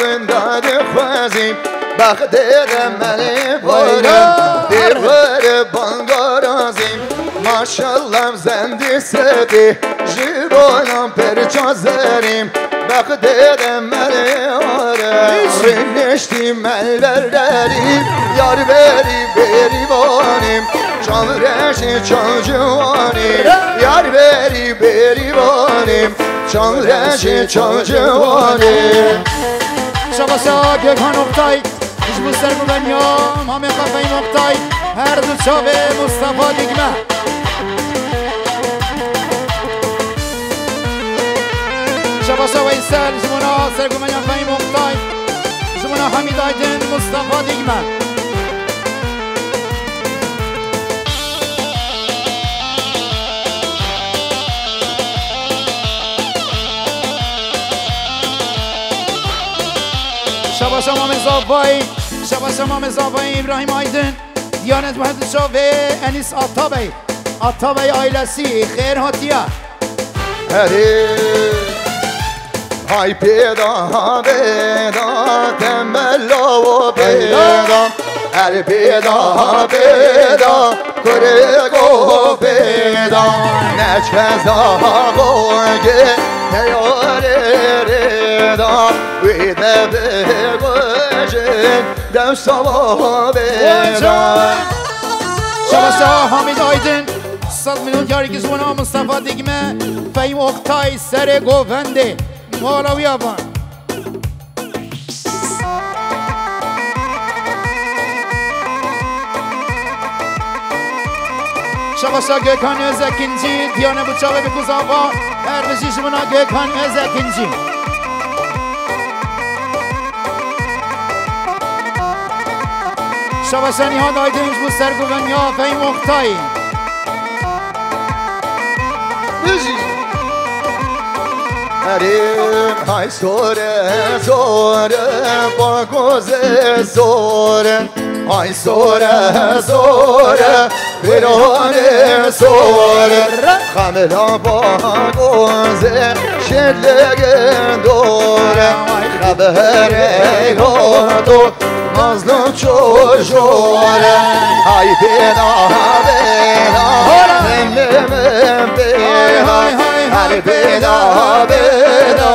گنداد خوازیم بخدر منی بارم دیوار بانگارازیم ماشالله زندی سدی جیرانم پر چازریم بخدر منی آرم رنشتی من برریم یار بری بری بانیم چان رشی چان جوانیم یار بری بری بانیم چان جوانیم شباسا گرهان اقتای هیچ بستر ببنیام همه قفه اقتای هر دو چاوه مصطفى دیگمه شباسا ویسر جمونا سرگومنیان فهیم اقتای جمونا حمید آیدن مصطفى دیگمه شبا شما مزافای شبا شما مزافای ابراهیم آیدن دیانت مهد شاوه انیس آتابی. آتابی آیلسی خیر هاتیا هری. های پیدا پیدا تنبلا و پیدا. هر پیدا پیدا کره گو پیدا. نچکزا گوگه تیاره ریدا ویده بگوشن دم سوا بیدا شبا شما حامید آیدن صد میلیون یاری که زمانا مصطفى دیگمه فیم اقتای سر گوونده مالاوی آبان شباسا gökhan Özekinci. Diyane Bıçağı ve Kuzava. Erbeşi Şimuna gökhan Özekinci. شبشنی ها دایت اینج بستر گوگن یا فهی مختای هرین های سوره سوره با گوزه سوره. های سوره سوره برانه سوره. خملا با گوزه شد دوره. خبره ای رو تو mazlum çocuğure Hay Memlemem bena hay, hay. Her bela bela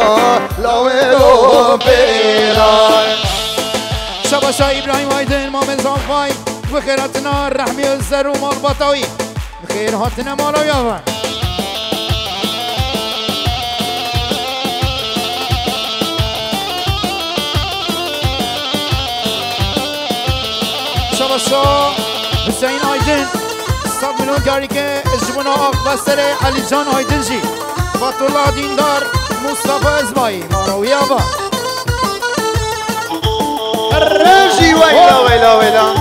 Lavelo bela شباشا إبراهيم آيدن مامن زنفاي بخيراتنا رحمي الزر ومال بطاوي بخير هاتنا مالا يابا شباشا حسين آيدن صد مليون جاري که اجبنا آق بستر علی جان آيدن جي فاتولا دیندار مصطفى ازمایی مالا يابا رجي ويلا ويلا ويلا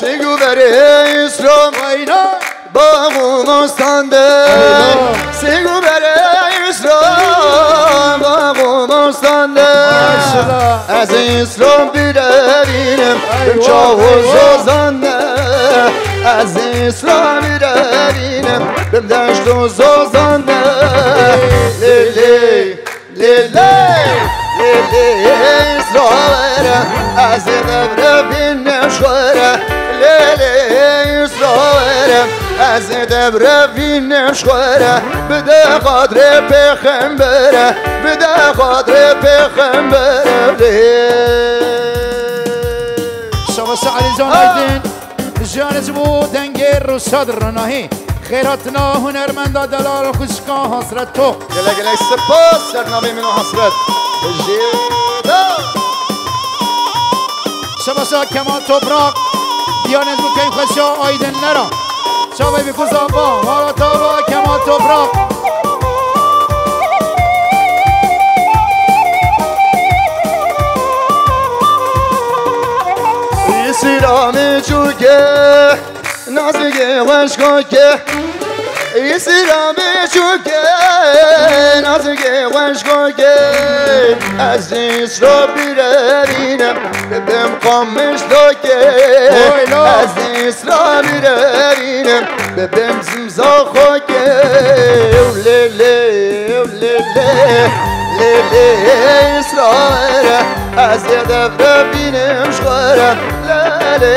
سيقو بري اسلام. باغو مستنده از اسلام بیرونیم ایوه. زنده از اسلام بیرونیم بم دشت و زازنده لیلی لیلی لیلی اسرائیل از دبر بین بره وین شوره بده قدر پیغمبره بده قدر پیغمبره. شبا سعد زون الدين آه. جان زبو دنگر و صدر ناهی خیراتنا هنرمند دلال و خوشکان حسرت تو. گله گله سپاس سرنامه منو حسرت. شبا سعد کمال توبراق. دیانت بکنیم خوشا آیدن نرا. شبای بی کزابا مارا تابا کما توبراق سیرام چوکه نازگه وشکا که ایسیرا بچوکه نازگه وشگاگه از نیست را بیرینم ببیم قامش لاکه از نیست را بیرینم ببیم زمزا خاکه لیلی لیلی لیلی اسرائیل از دبر بینم شغره لیلی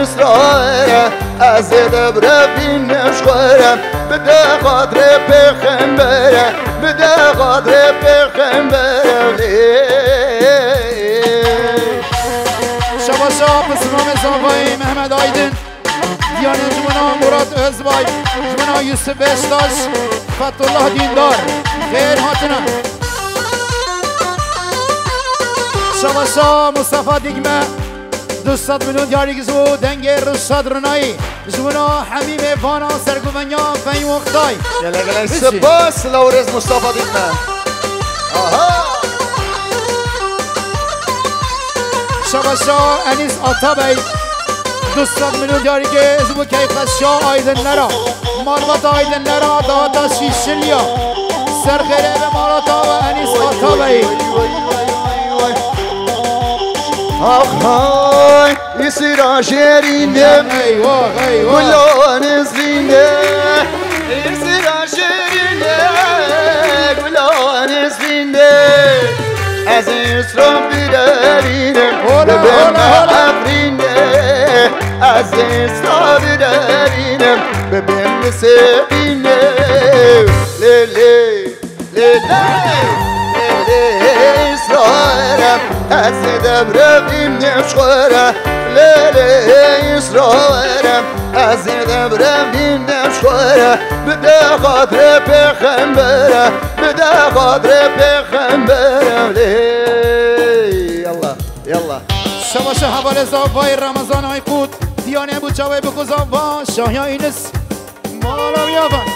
اسرائیل از دبر بینم شغره بده قدر پیغمبره بده قدر پیغمبره زاوای محمد آیدن دیانه جمنا مراد ازبای جمنا یوسف بشتاش فتح دیندار خیر هاتنا شباشا مصطفى دیگمه دوستات میلیون دیاری گزو دنگ رشاد رنایی جمنا حمیم فانا سرگومنیا فهیم وقتای سباس لورز مصطفى دينا اها شباشا انیس آتابی. دوستات میلیون دیاری که ازبو کیف شا آیدن نرا مارمات آیدن نرا دادا شیشلیا سرخیره به ماراتا و انیس آتابی اخ هاي يصير عشرين ایوه ایوه ولو نزلين يصير عشرين ولو نزلين عزيز ربي دارين هلا، هلا، هلا. عفرين عزيز ربي دارين ببين مسابين ليلي ليلي إسرائيل أسد بربي نشخرة ليلي إسرائيل أسد بربي نشخرة بدا خاطر بخنبرة بدا خاطر بخنبرة لي يلا يلا شباش حوال زاوای رمضان های قود دیانه بود جوای بکو زاوا شاهیا اینس مالا بیابن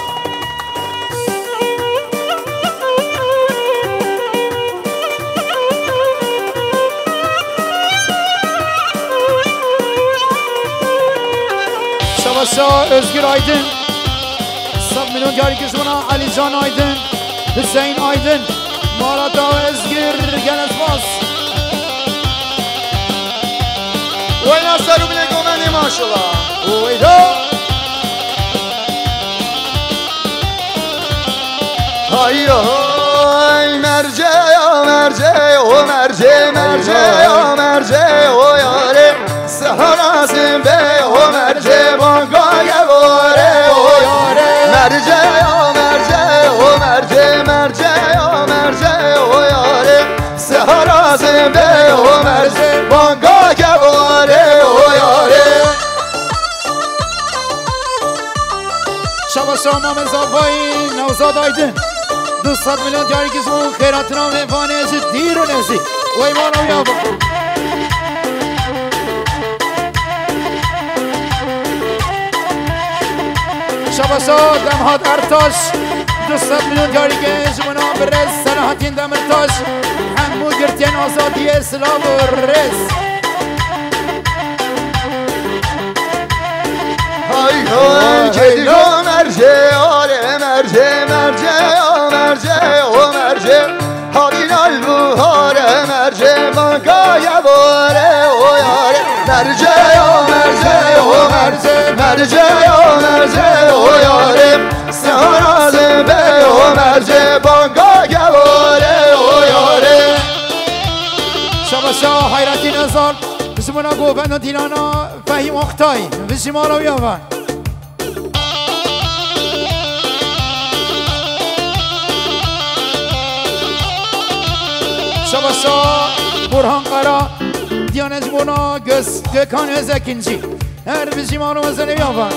شباشا özgür Aydın. صد میلیون گاری کشونا علی جان آیدن حسین آیدن ماراتا özgür گلز باز وين أصلوا من الجماني ما شاء الله اویدا هاي هاي مرجع يا مرجع ومرجع مرجع يا مرجع وياري سهر عزم بي ومرجع بانقا شبا امام زاوای نوزاد آیدن دو صد میلیون دیاری کشون خیراتنا میفانه از دیر و نزی و ایمان و یابا شبا دمهاد ارتاش دو صد میلیون دیاری که جمعنا برز سلاحتین دمرتاش همو گرتین آزادی اسلام و رز. های های مرجه آره مرجه مرجه آ مرجه او مرجه هادین البوهاره مرجه بانکا یباره او یاره. مرجه او مرجه او مرجه مرجه او مرجه او یاره. آزم به او مرجه بانکا یباره او یاره. شباشا حیرتی نزار بسمونا گوبن و دیلانا فهیم اختای بسی مالا بیابن گس گکان ازکینجی هر بسی مالا وزنه بیابن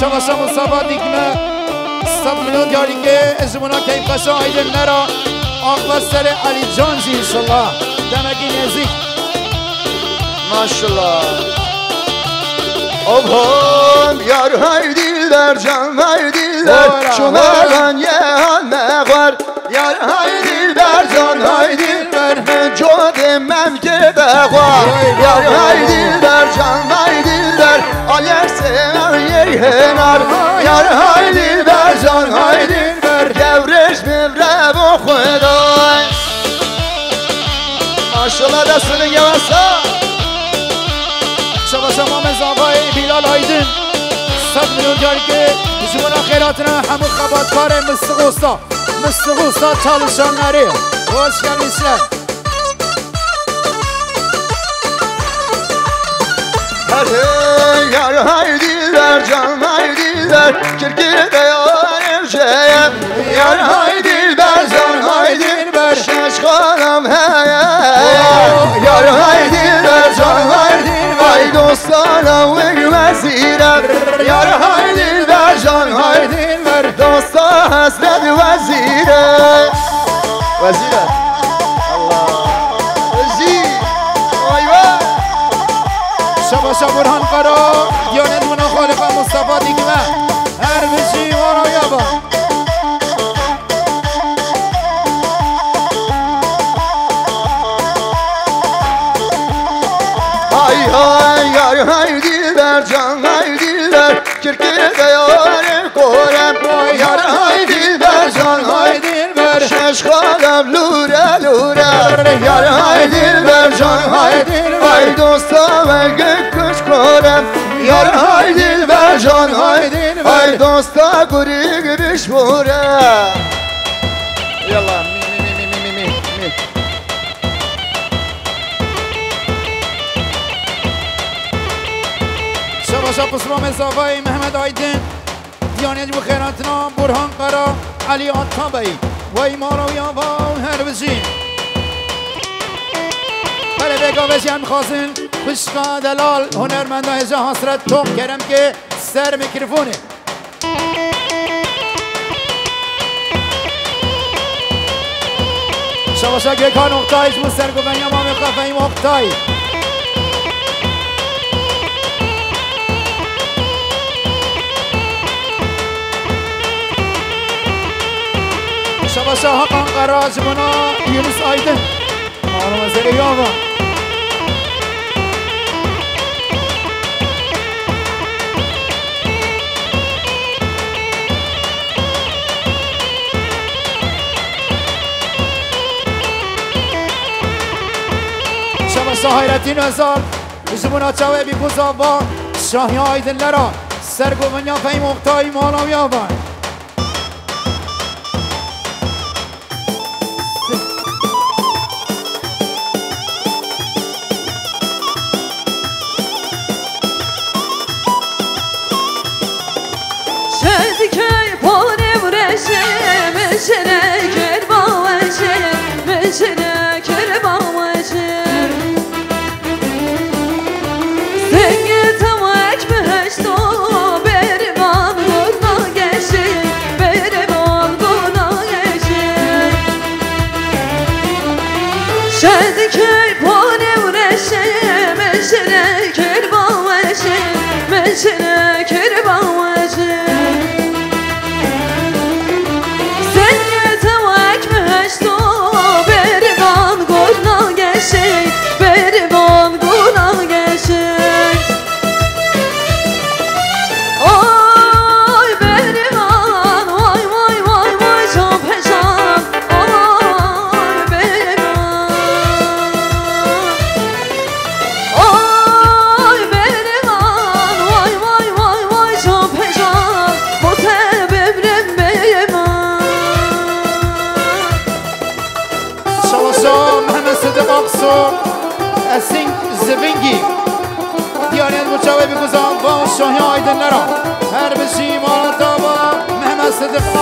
شما شما صبا دیگمه. صد میلیون دیاری که ازمونا کیف قشا ایدن نرا. آقا سر علی جان جی انشالله دمکی نزدیک. Maşallah Obhom yar hay diller can hay diller Ora, Şu ora. mervan ye ne var Yar hay diller can hay diller من که بخوا یار های دل در جان های دل در آیر سمر یه هنر یار های دل در جان های دل در گورش بیلال آیدین صد میلیون جاری که جمعنا خیراتنا همون خباتکار مستقوستا مستقوستا چالشان نری کمیسلر Hadi yar haydiler can haydiler Kirkir de yar evşeyem Yar haydiler can haydiler Şaşkanam heye Yar haydiler can haydiler سالا وگ وزیرم یار های دل و جان های دل و دوستا حسرت وزیرم دیدم لورا لورا یار های دیر بر جان های دیر وای دوستا و گک کش کورم یار های دیر بر جان های دیر بر دوستا گری گریش بورم شباشا قسمو می صافای محمد آیدن دیانیج بخیرات نام برهان قرار علی آتا بایی و ایمان و یابا هر بشی بله بگا هم خواستین خوشقا دلال هنرمند ها حسرت تو کرم که سر میکروفونه. شما که کار نقطایش بود سرگوبنی ما می‌خواه فهیم اقتایی شما شاه قان قراج منا یونس آیدن معلومه زیر یاما شما شاه حیرتین هزار زمونا چاوه بی بزاوا شاهی آیدن لرا. سرگو منیا to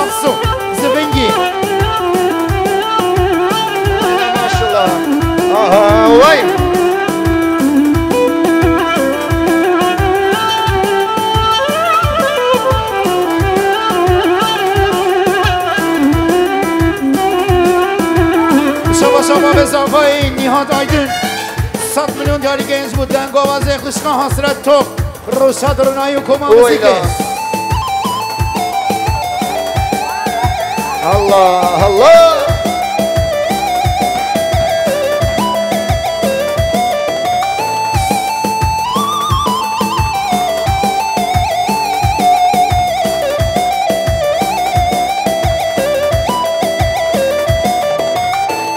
اقصر زبنگی Maşallah Aha vay شواشا با بزاقای نیهاد آیدن صد میلیون دیاری گنج بودن گوازه خشقا حسرت تو روشاد رونایی و کما Oyla Allah Allah.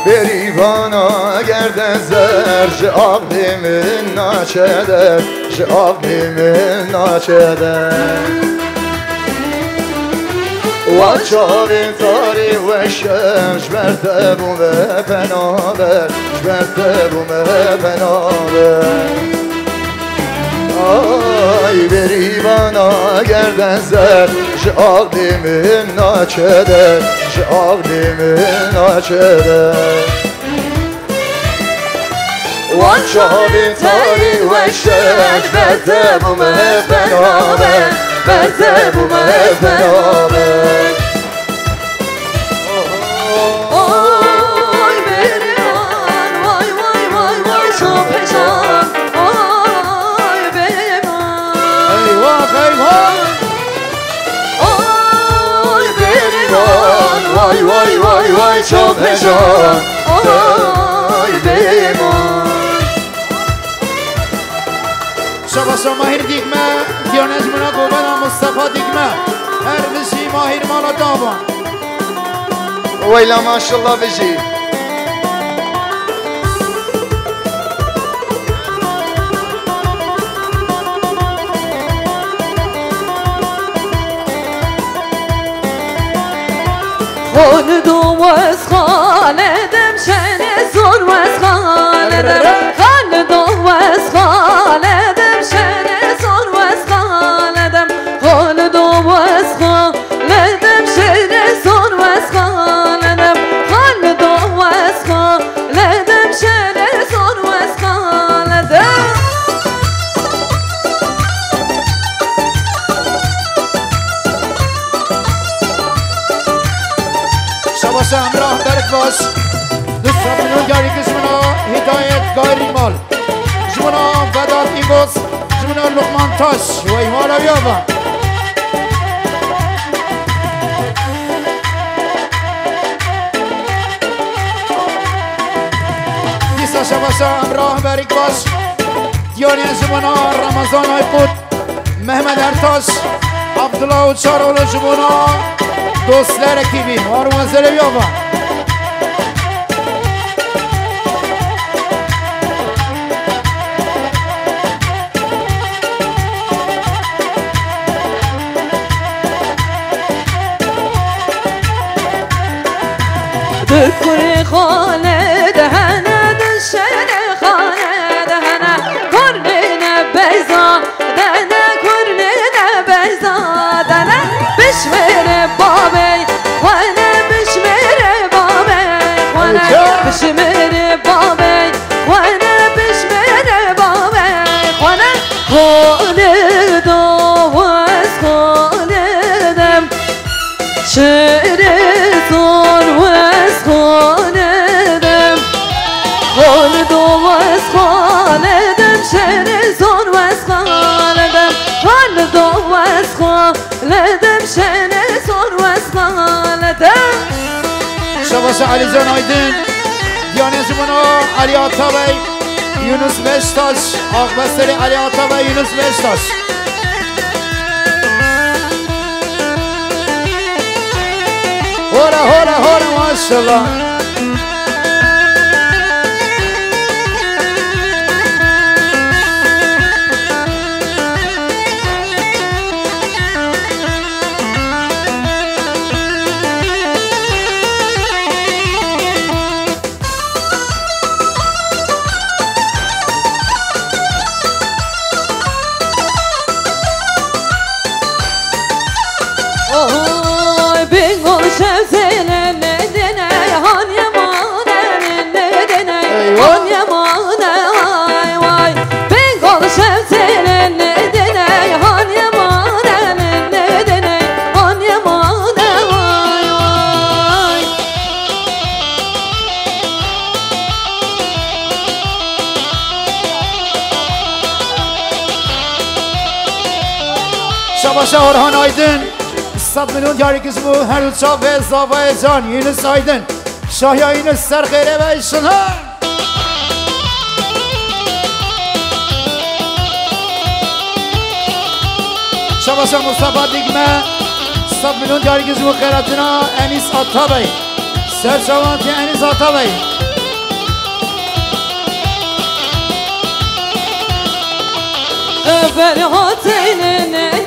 Berivana gerdezer Şabimin naçeder Şabimin naçeder و چاوی تاری و شمش برده بومه پنابه برده بومه پنابه آی بریوانا گردن زد ج عقلی من ناچده ج عقلی من ناچده وان شهابی تاری و شمش برده بومه پنابه برده بومه پنابه Oy berivan Vay vay vay vay çok peşan Oy berivan eyvah eyvah Oy berivan Vay vay vay vay çok heyecan Oy berivan شباسا ماهر دیگمه دیانج منا گوبنا مصطفى دیگمه هر بشی ماهر مالا دابان ویلا ماشالله بجی خالدم از خالدم شن زور از خالدم خالدم وداد ایگوز جمنا لقمان تاش و ایمالا بیابان دیسا شباسا همراه برک باش دیانی جمنا رمضان های بود محمد ارتاش عبدالله و چارول جمنا دوستlar ekibi Harmanzele Yova دکور 全有点 شباس علی جان آیدین دیانی زمنا علی آتابی یونس بشتاش آق بستری علی آتابی یونس بشتاش هورا هورا شباس orhan aydın 100 milyon yari kısmı her uçak ve zavaya can Yunus aydın Şahya Yunus serkere ve işinha شباش مصطفى دیگمه صد میلیون جاری گزم و خیراتنا انیس آتابی سر شوانتی انیس آتابی افر حسینه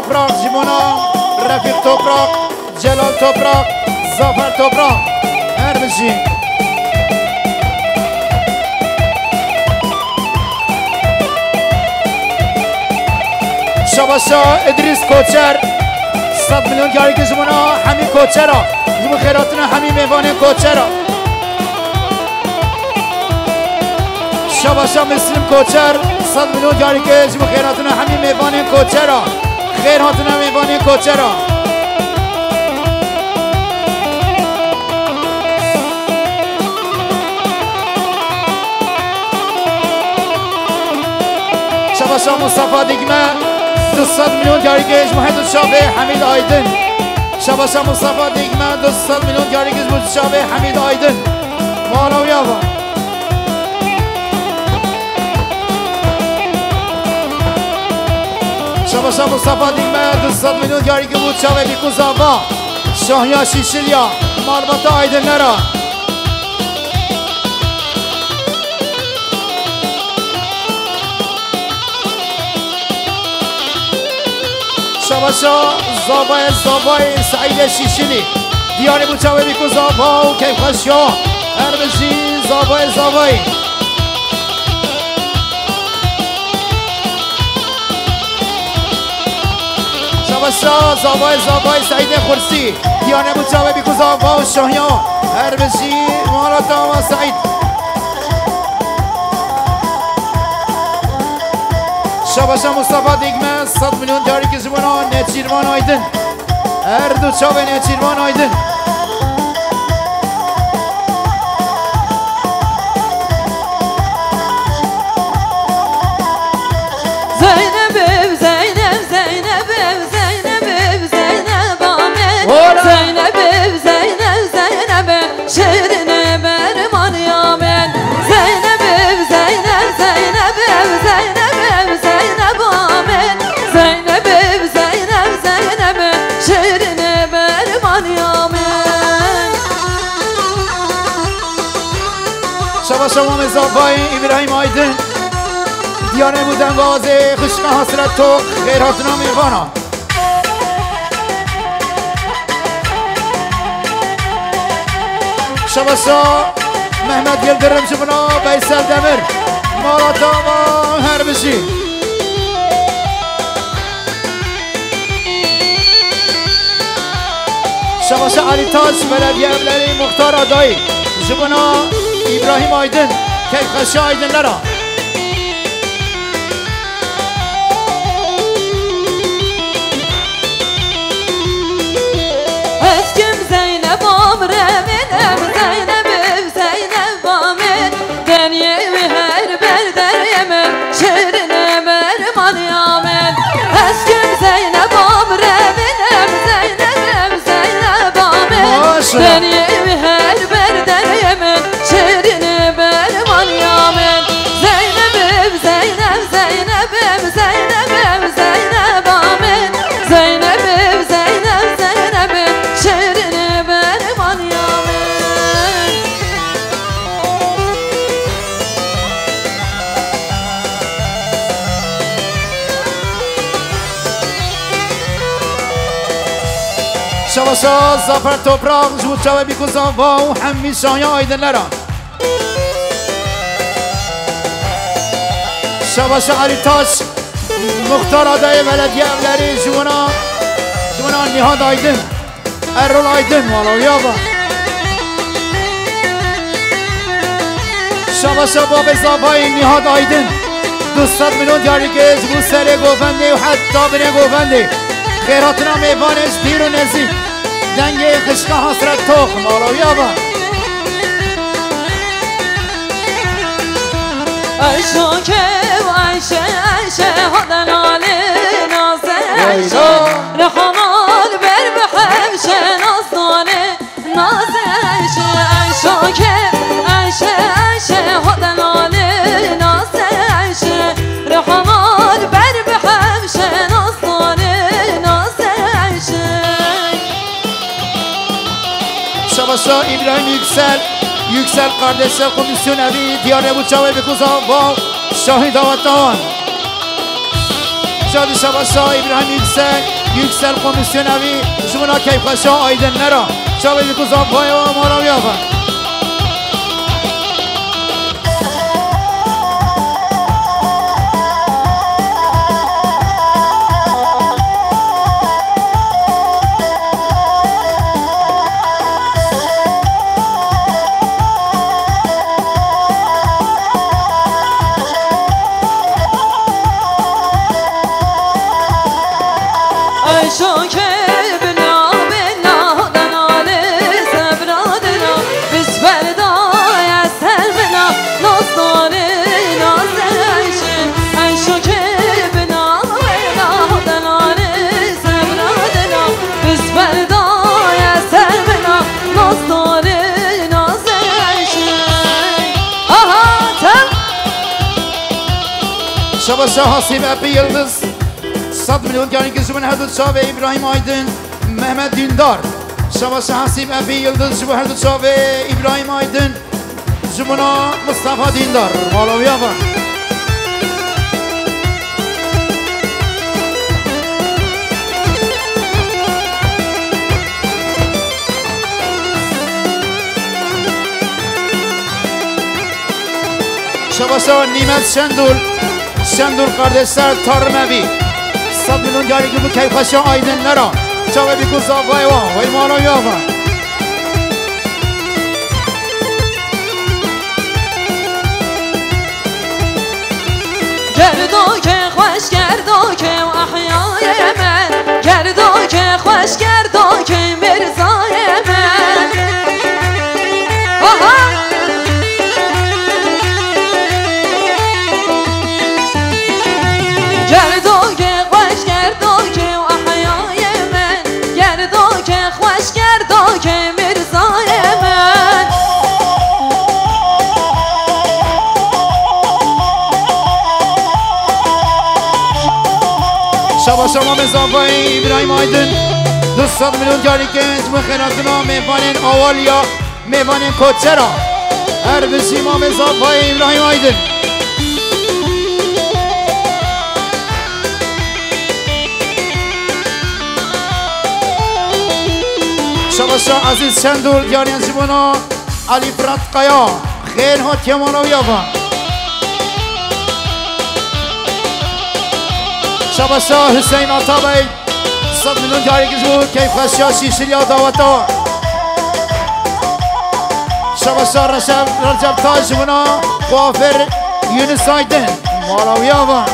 توپراق جیمونا رفیق توپراق جلال توپراق زافر توپراق هر بشین شباسا ادریس کوچر صد میلیون یاری که جمونا همین کوچرا جمو خیراتنا همین میوان کوچرا شباشا مسلم کوچر صد میلیون یاری که جمو خیراتنا همین میوان کوچرا خیر هاتنا میوان کوچرا شباشا مصطفى دیگمه. 200 میلیون جمو هندو شابه حمید آیدن. شباشا مصطفى دیگمه 200 میلیون که جمو شابه حمید آیدن. مالا و یابا شباشا مصطفى دیگمه 200 میلیون یاری که بود شابه بیکو زابا شاهیا شیشلیا مالبات آیدن نرا شباشا زابای زابای سعید شیشلی دیانه بوچاوه بیکو زابا و کیف خشیا هر بشی زابای سعید خورسی دیانه بوچاوه بیکو زابا و شاهیا هر بشی مالاتا و سعید. شباشا مصطفى دیگمه 100 میلیون داری که زبانا نچیروان آیدن. هر دو چاوه نچیروان آیدن. شباشا مام زابای ابراهیم آیدن. دیانه بودن گازه خشک حسرت تو خیراتنا میوانا شباشا محمد یلدرم شبنا بیسل دمر. مالاتا ما هر بشی. شباشا علی تاج بلدیه ابلری مختار آدایی. شبنا ابراهیم آیدن کیف خشا شباشا زفر توپراق جود چاوه بیکو زنبا و همی شایا آیدن لرا شباشا علی تاش مختار آدای بلدیه اولری جوانا جوانا نهاد آیدن ارول آیدن والا یابا شباشا باب زابای نهاد آیدن. دوستات میلیون دیاری که جبو سر گوفنده و حتی بینه گوفنده. خیراتنا میوانش دیر و نزدیک دنگ قشقه حسرت تخم آرا یابان عشقا که عشه عشه هدن آل نازه. عشقا رخمال بر بخمش نازدانه نازه. عشقا عشقا که عشه عشه هدن نازه. شباشا ابراهیم yüksel yüksel kardeşler komisyon evi diyar bu çavay bir kuza va şahit avatawan Şadi şabاشا İbrahim yüksel yüksel komisyon evi jumuna keyfaşa aydınlara çavay bir kuza va ya شباشا حسیب اپی yıldız. 100 milyon yani kızımın Herdut Şah ve İbrahim Aydın Mehmet Dündar Şabاشا حسیب اپی yıldız şu Herdut Şah ve İbrahim Aydın Zumuna Mustafa Dündar Malawi yafa Şabasa Nimet Şendur Şendur kardeşler حساب بیلون که گو بکی پشی که نرا. چاوه بیگو زاوای که خوش گردو که که خوش گردو که مرزای سلام اضافه ای ابراهیم آیدن دوستان میدون جاری که از مخیرات ما میوان اوال یا میوان کوچه را. هر بسی ما اضافه ابراهیم آیدن شبا شا عزیز چندور یاری از جبانا علی فرات قیا. خیل ها تیمانو یافن شباسا حسین آتا بی صد میلیون جاری کز بود کیف خشیا شیشری آتا و تا شباسا رشب رجب تاج بنا قوافر یونس آیدن مالاوی آوان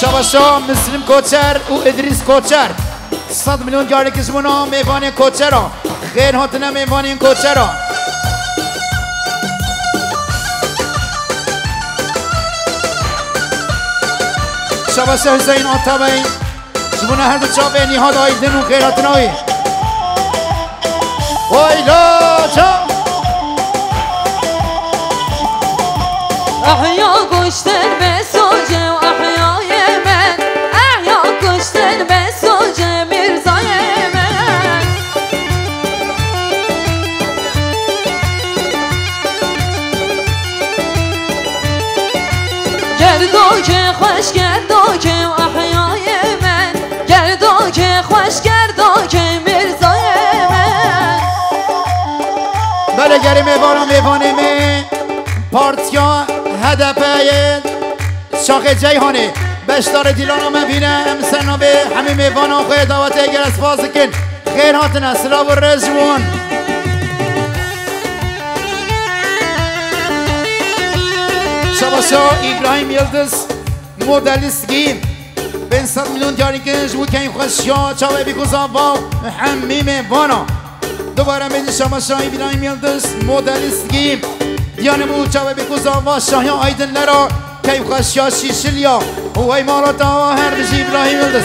Şabaşa Müslüm Koçer u İdris Koçer صد میلیون گاره کسمونا میوان کوچه را. غیر هاتنه میوان این کوچه را. شبه شباس حسین این. شبونه هر دو چاپه نیهاد آیدن و غیر هاتنه وای ویلا جا. احیا گوشتر به سوجه و احیا خوش گردو که احیای من. گردو که خوش گردو که میرزای من. بله میوانم میوانه می. پارتیا هدفه شاخ جیهانی. بشتار دیلانا مبینه. امسنا به همه میوانا خوی دعوت اگر از فاز کن. خیر هاتن اسرا و رزوان. شباشا ابراهیم یلدز صد میلیون دیاری کنش بود که این خوشیا چاوه بی کزاوا حمیم وانا. دوباره میدی شما شاهی بیرای یلدز مدلیستگی دیانه بود چاوه بی کزاوا شاهی آیدن لرا. که این خوشیا شیشلیا و ای مالا داوا هر بجی ابراهیم یلدز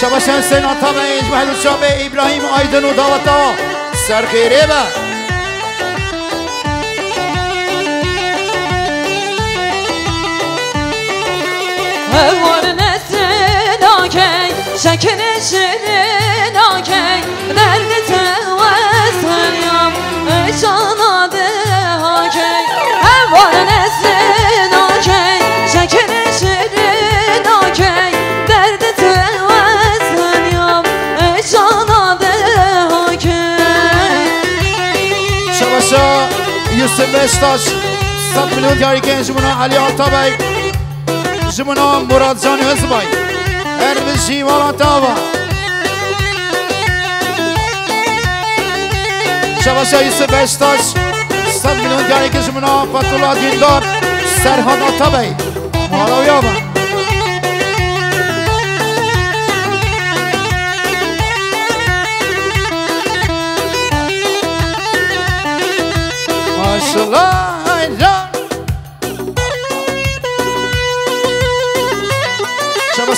شما شمسین آتا به ایج محلو شابه ابراهیم آیدن و داوتا سرخیره با. Evarın etrin akey Şekin eşinin akey Derdi tevesen yam Eşan adı akey Evarın etrin akey Şekin eşinin akey Derdi tevesen yam Eşan adı akey Şabasa Yusuf Beştaş Sat milyon yarı genç buna Ali Altabey هر بشی والا تابا شباشا یوسف بشتاش صد میلیون دیاری که جمونا فتولا دیندار سرحان آتابای مالا یابا ماشالله ایران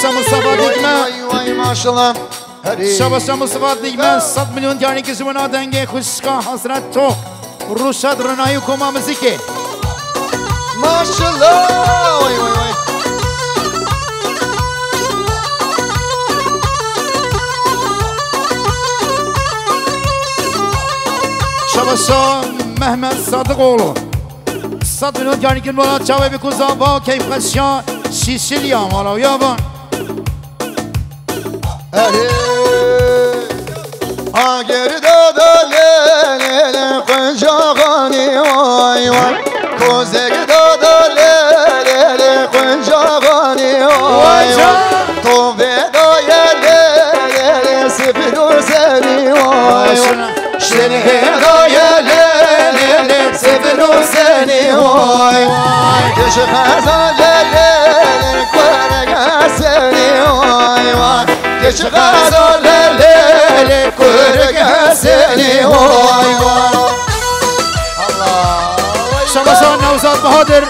شباشا مصطفى دیگمه وای وای ماشالله هری شباشا مصطفى دیگمه صد میلیون دیاری که زمنا دنگه خوشکا حضرت تو روشد رنایی و کما مزیکه ماشالله وای وای وای شباشا محمد صادق اولو صد میلیون دیاری که بالا چاوه بکوزا با کیف خشیان شیشیلیا مالا یابان هری آگر دادا لیل قنجاغانی وای وای کوزگ دادا لیل قنجاغانی وای وای تو بدای لیل سفید و سری سني واي واي تشخص الليل كورق سني واي واي وای کش خزان لیل کرگ سری وای وای کش خزان لیل کرگ سری وای وای شباشا نوزاد بهادر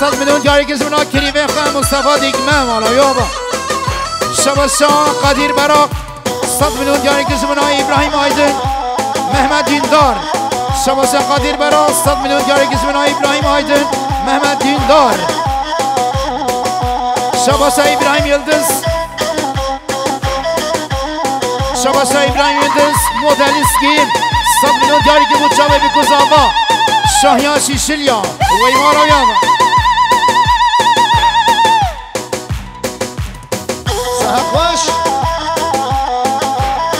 صد میلیون دیاری که زمنا کریمه خواهم مصطفى دیگمه مالا یابا شباشا قدیر براق صد میلیون دیاری که زمنا ابراهیم آیدن محمد دیندار. شباشا قدیر براق صد میلیون دیاری که زمنا ابراهیم آیدن محمد دیندار. شباشا ابراهیم یلدز شباشا ابراهیم یلدز مدلیسکین صد میلیون دیاری که بود چاوه بکوزاوا شاهیان شیشلیا و ایمارا یاما خوش.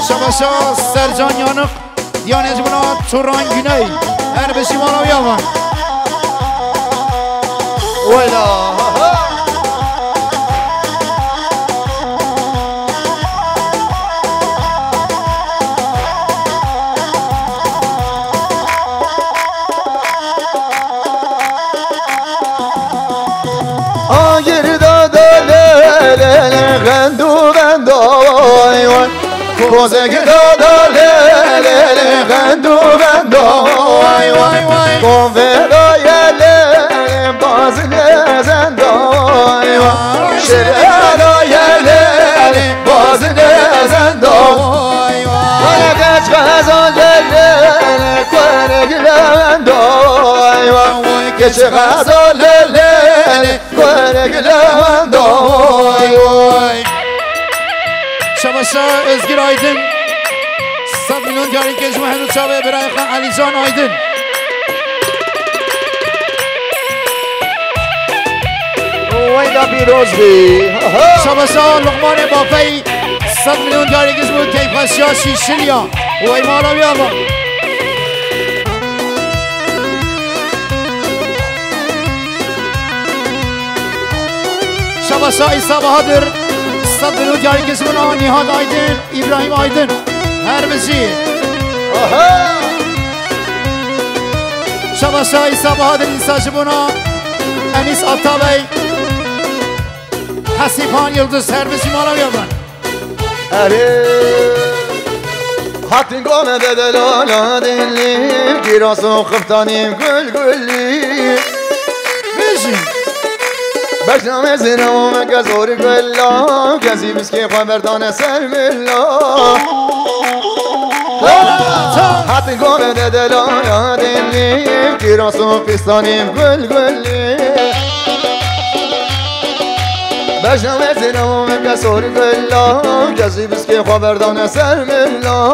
شباشا سرجان یانق دیانه جبنا توران گینه هر بشی مالا یاما ویلا غندو غندو وای کوزگ دادا لیل غندو غندو وای وای وای قوه دای لیل باز نزندو وای وای شر دای لیل باز نزندو وای وای کچ غزان لیل کنگ لندو وای وای کچ غزان لیل کنگ لندو وای وای شباشا ازگیر آیدن صد میلیون دیاری که جمعه هنو چاوه برای خان علی جان آیدن ویلا پیروزی شباشا لقمان بافی صد میلیون دیاری که جمعه کیف خشیا شیشلیا و Şabasay sabahadır. Sadır Hoca herkes buna Nihat Aydın, İbrahim Aydın. Her bizi. Aha! Şabasay sabahadır insancı buna. Enis Atabey. Hasifan Yıldız her bizi malamıyorlar. Evet. Hatin gome bedel ala dilli Giras o gül gülli بشنم از و از اوری گلا کسی بیست که خبردان سر ملا. حتی گام دلان آدنیم کیراس و پیستانیم گل گلیم بجنم از نام کسور گلا کسی بس که خبردان سر ملا.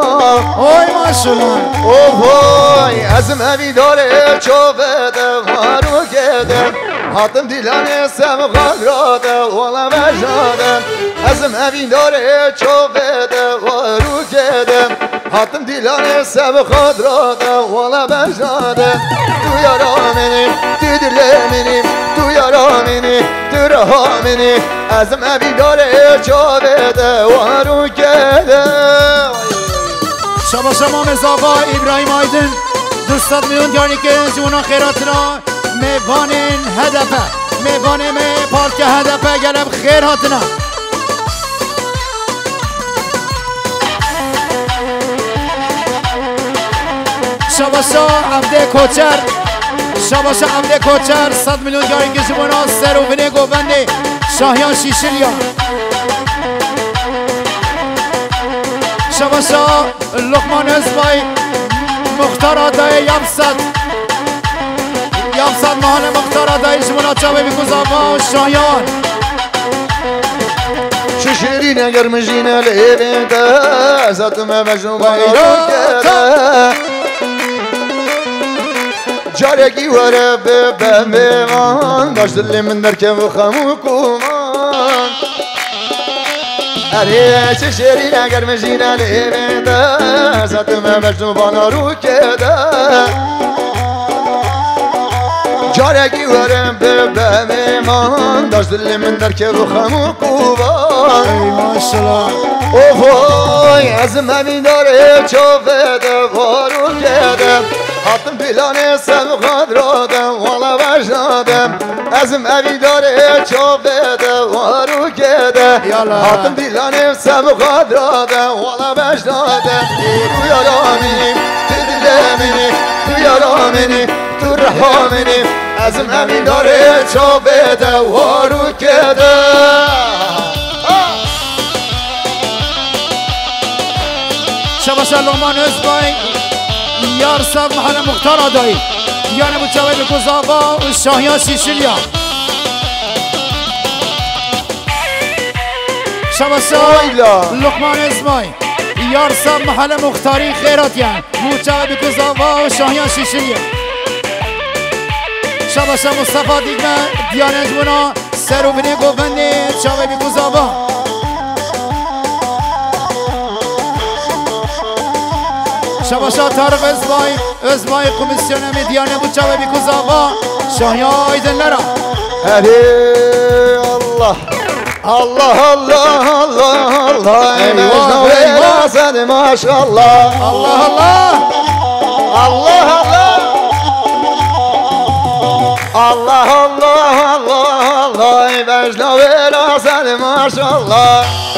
آی ماشالله او وای از ممی داره چوبه دوارو گده. هاتم دیلان سمغان را ده والا مجادم ازم همین داره چوبه ده و رو گدم هاتم دیلان سمغان را ده والا مجادم تو یارا منی تو دل منی تو یارا منی تو رها منی ازم همین داره چوبه ده و رو گدم شبا شما مزاقا ابراهیم آیدن دوستات میون دیانی که جونا خیرات را میوانین هدفه میوانه می پارک هدفه گرم خیر هاتنا. شباسا عبده کوچر شباسا عبده کوچر صد میلیون گاری گزی بنا سر و بینه گوبند شاهیان شیشیلیا شباسا لقمان ازبای مختار آدای یمسد. یا سلمان مختار دایش مناچبه بگذابا و شایان. چه شیرین اگر مجین لیلی ده زتم مجنون بایران کرده. جارگی وره به بمه من داشت دلی من درکه و خمو کمان اری چه شیرین اگر مجین لیلی ده زتم مجنون بانا جارگی ورم به به میمان داشت دل من در که بخم و ای کوبان ماشالله اوه از من داره چوفه دوارو کردم هاتم پیلان سبقات را دم والا بشنادم ازم اوی داره چاپه وارو گده هاتم پیلان سبقات را دم والا بشنادم تو یارامینی تو دلمینی تو یارامینی تو رحامینی ازم اوی داره چاپه ده وارو گده شباش لغمان ازبای یار سب محل مختار آدائی یار ابو جواد گزاوا شاهیان سیسیلیا شبسای لقمان ازمای یار سب محل مختاری خیراتیان موچه به کزاوا و شاهیان شما شبسا مصطفی دیگمه دیانه جونا سروبنه گوگنده چاوی به کزاوا Paşa Tarık Özbay, Özbay Komisyonu Medyane Bıçağı ve Bikuzava, Şahya Aydınlara. Hadi Allah. Allah Allah Allah Allah. Eyvah eyvah. Seni maşallah. Allah Allah. Allah Allah. Allah Allah Allah Eyvah eyvah seni maşallah.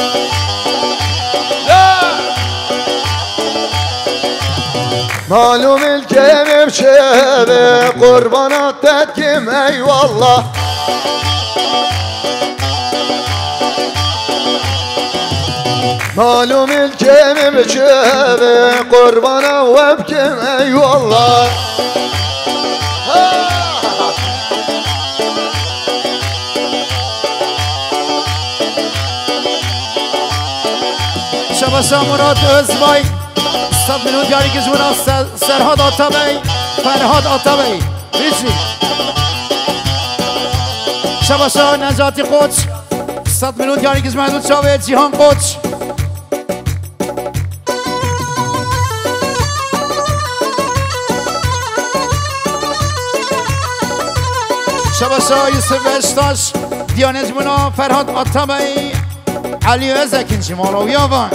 Malum ilkem evşeve Kurban atlet kim eyvallah. Malum ilkem evşeve Kurban avvab kim eyvallah. Şabasa Murat Özbay. صد میلیون دیاری که جمعه سرهاد آتبه فرهاد آتابی. بیشی شبا شباشا نجاتی قوچ صد میلیون دیاری که جمعه چاوه جیهان قوچ شباشا یوسف اشتاش دیانه بنا فرهاد آتبه علی و ازکین وزکین و آبان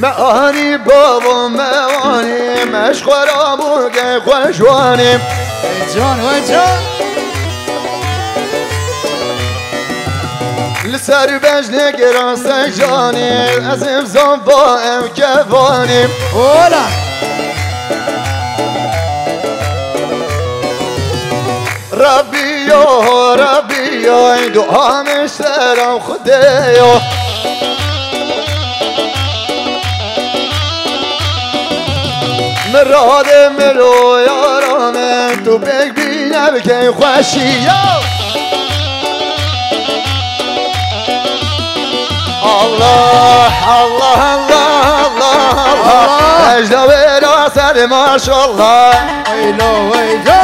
معانی بابا معانی مشخورا بوگه خوشوانی ای جان و جان. لسر بجن گران سجانی از امزان با ام کوانیم اولا. ربی یا ربی یا این دعا مشترم خدایا مراد ملو یارانه تو بگ بینه بکی خوشی الله الله الله الله اجدا به را سر ماشالله ایلو ایلو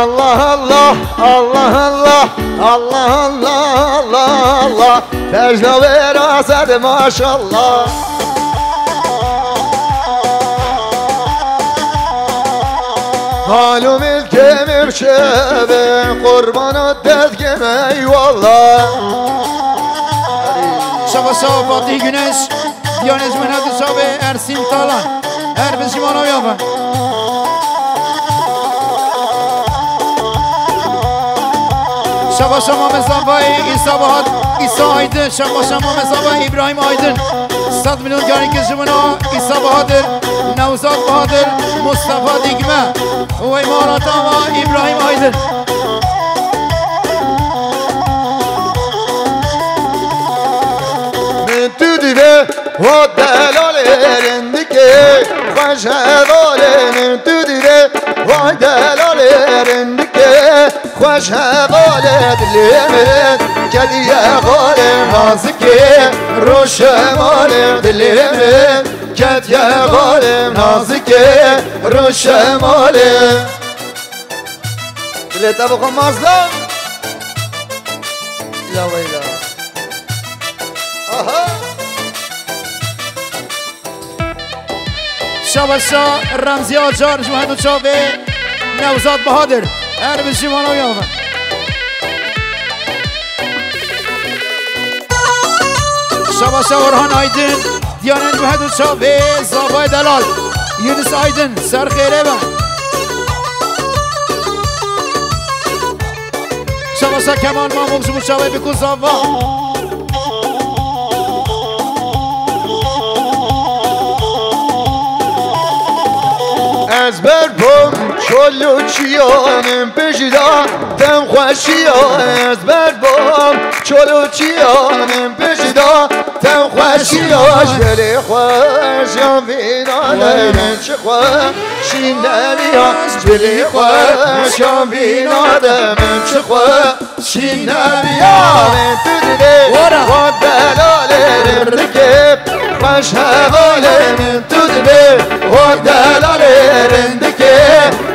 الله الله الله الله الله الله الله Vecda veraset maşallah. Malum ilkemim şebe Kurbanı tezgim eyvallah. Şaka sağ Fatih Güneş Diyanet Mehmet Sabe Ersin Talan. Erbiz Şimanoy'a bak شبا شما مصطفی ایسا بهاد ایسا آیدن شبا شما مصطفی ابراهیم آیدن صد میلیون گاری که شمانا ایسا بهادر نوزاد بهادر مصطفی دیگمه. و امارات و ابراهیم آیدن de o delalerin dike Koşevalenin tüdü de o delalerin dike Koşevale dilimin Kediye gale nazik ki Roşevale dilimin Kediye gale nazik ki Roşevale Bilete bakılmazlar La veyla شابه رمزی آجار جمهد و چابه نوزاد بهادر. هر بشی مانا یافه شابه شا ورهان آیدن جمهد و چابه زابای دلال. یونس آیدن سر خیره با شابه کمان ما مبزمون مشابه بکن زابا از بر بم چلو چیانم بجیدا دم خوشی از بر بم چلو چیانم بجیدا دم خوشی آش دل خوشم ویرانه چه خوش شینریا بلی خواه شامینا دمم شخواه شینریا تو دیده و دلاله رکب خوش حواله تو دیده و دلاله رندکه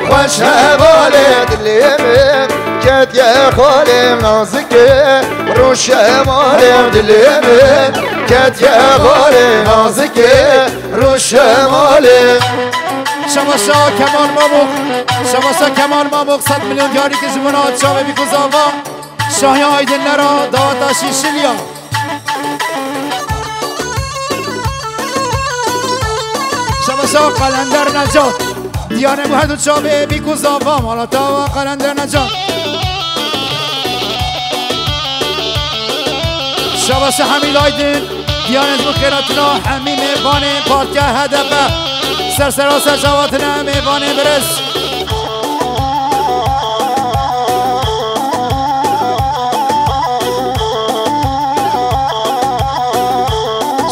خوش حواله دلیمه کت یه خالم نازکه روش مالم دلیمه کت یه خالم نازکه روش مالم شماشا کمان ماموق. شماشا کمان ماموق صد میلیون دیاری که زمون آتشا بی کزاوا شاهی آیدن نرا داتا شیشلیا شماشا قلندر نجات. دیانه بو هدو چاوه بی کزاوا مالاتا و قلندر نجات. شماشا حمیل آیدن دیانه بو خیراتنا همین بانه پارتیا هدفه. سرسراسر جواتنا میوانه برس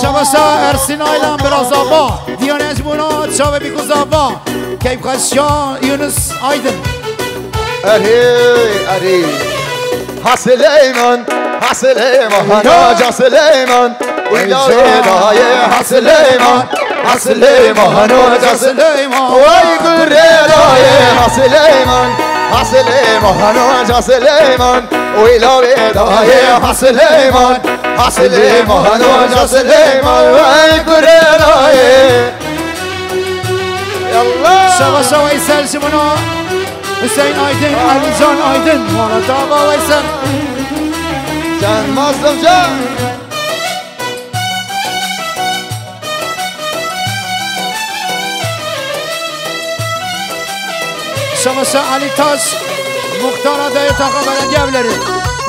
شباشا ارسین آیلان براز آبا. دیانج مونا چاوه بیکوز آبا. کیب خشیان یونس آیدن. اره اره ها سليمان ها سليمان هناجا سليمان ويا الهلاية ها سليمان ها سليمان هناجا سليمان ويقول ريلاية ها سليمان ها سليمان هناجا سليمان ويلا ريلاية ها سليمان ها سليمان هناجا سليمان ويقول ريلاية يلا سوا سوا يسلسمونا حسین آیدن علیزان آیدن مانا تا با ویسن. جان مازلم جان. شمس علی تاس مختار آدای تاقا بلندی اوleri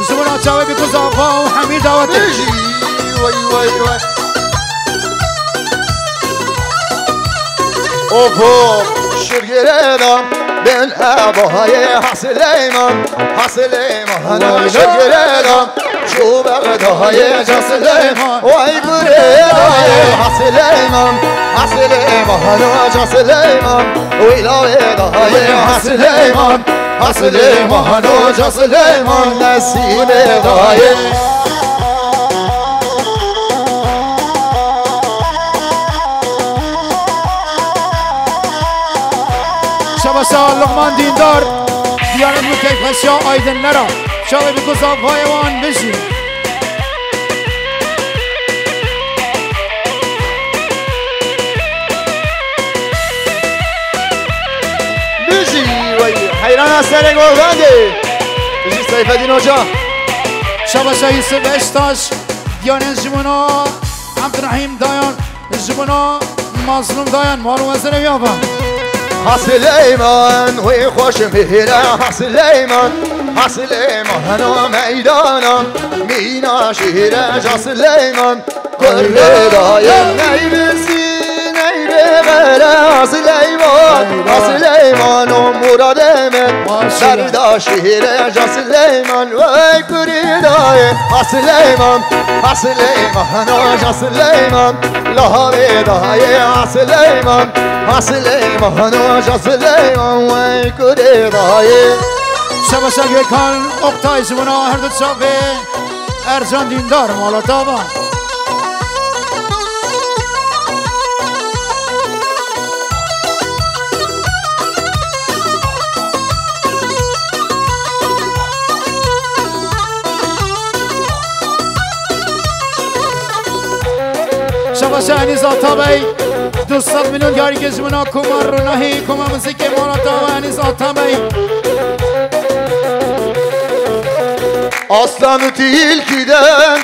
زمان آچاوه بکوز آقا و حمیر دعوته وای وای وای. اوه شرگره دام بن أبو هاي حسليمان حسليمان أنا شجرينا شو بغدا هاي حسليمان وأي بريدا حسليمان حسليمان أنا حسليمان ويلا ويدا هاي حسليمان حسليمان أنا حسليمان نسيني ضايع شبسا لغمان دیندار. دیانت مکیفشیا آیدن نرا. شاوی بی کزاقا وان بشی. بجی وای حیران از سر گلبنده بجی سیفدین آجا شبسا یوسف اشتاش دیانت جمونا عبدالرحیم دایان جمونا مظلوم دایان مارو وزن بیابا حسليمان وي خوش مهلا سليمان سليمان ميدانا. مينا شهلا جا سليمان كل رايا نايب سي نايب بلا سليمان سليمان ومورا من سردا شهلا جا سليمان وي كريداي حسليمان سليمان جا سليمان. لها بيداي حسليمان حسلیمان و جسلیمان وی کری دایم شبسا گیکان اقتای جمونا هر دو چاوی ارجان دیندار مالا تابان شبسا انیز آتابی دوستات میلیون یاری که جمونا کمار رو نهی کمار موسیقی مالا تابا انیز آتابی Aslanı tilkiden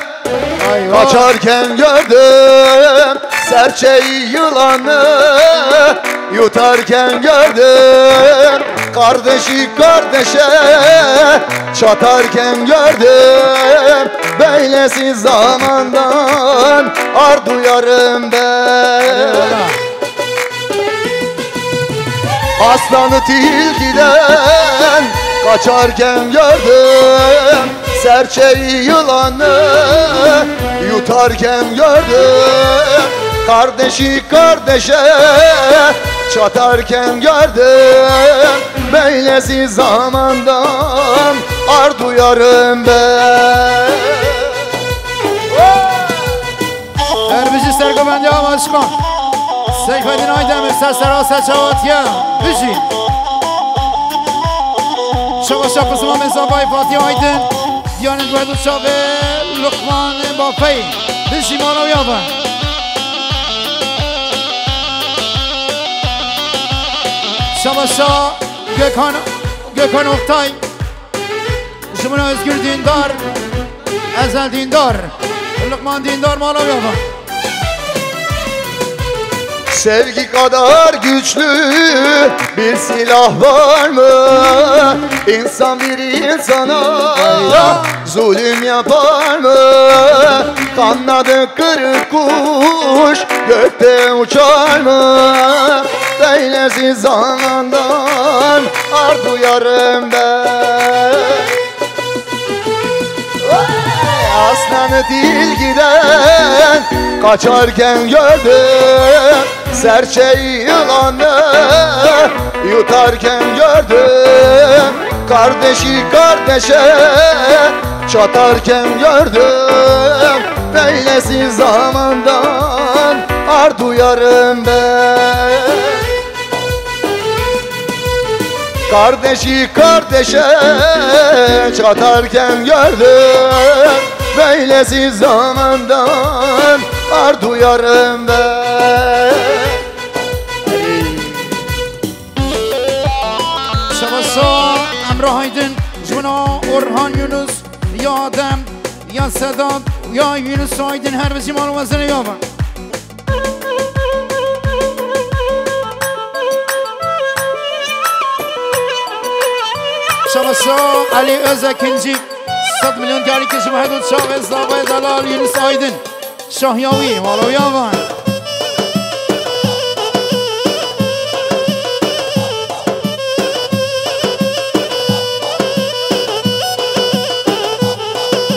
Kaçarken gördüm Serçeyi yılanı Yutarken gördüm Kardeşi kardeşe Çatarken gördüm Böylesi zamandan Ar duyarım ben. Aslanı tilkiden kaçarken gördüm. Serçeyi yılanı yutarken gördüm. Kardeşi kardeşe çatarken gördüm. Böylesi zamandan ar duyarım ben Erbici sergobende amaşkan Seyfedin Aydemir sesler asa çavatya Bici Şava şakısıma mesafayı Fatih Aydın Diyanet Vedu Çabe Lukman Mbappé Bici Manav Yaban Şava şa Gökhan Gökhan Oktay Jumuna Özgür Dindar Ezel Dindar Lukman Dindar Manav Yaban Sevgi kadar güçlü bir silah var mı? İnsan bir insana zulüm yapar mı? Kanadı kırık kuş gökte uçar mı? Böylesi zamandan ar duyarım ben Aslanı tilkiden kaçarken gördüm Serçeyi yılanı. Yutarken gördüm Kardeşi kardeşe çatarken gördüm Böylesi zamandan ar duyarım ben. Kardeşi kardeşe çatarken gördüm Böylesi zamandan ar duyarım ben Şabasa Emre Haydin Cuna Orhan Yunus Ya Adem Ya Sedat Ya Yunus Aydın Her bizim almasını yapar Şabasa Ali Özekinci 100 میلیون گری کشم حدود شاه اسلاق دلال یونس آیدن شاهیاوی مالاوی آوان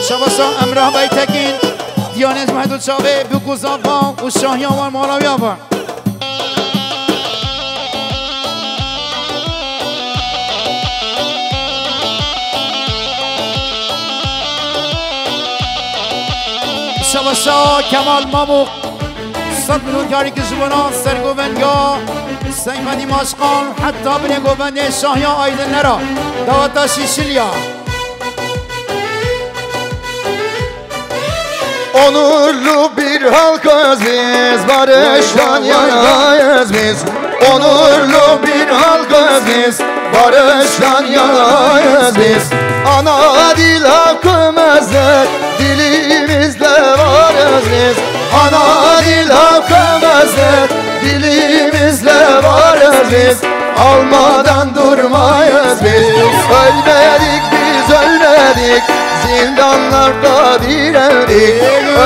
شباسا امراه بایتکین دیانش محدود شاوه بگوز آوان و شاهیاوان مالاوی آوان شباشا کمال مامو صد میلیون کاری که زبانا سرگوبن یا سیمدی ماشقان حتی بله گوبن شاهیا آیدن نرا دواتا شیشلیا Onurlu bir halkız biz Barıştan yanayız biz Onurlu bir halkız biz Barıştan yanayız biz Ana dil hakkımızdır Dilimizde varız biz Ana dil hakkımızdır Dilimizde varız biz. Almadan durmayız biz. Ölmedik biz ölmedik. Zindanlarda direndik.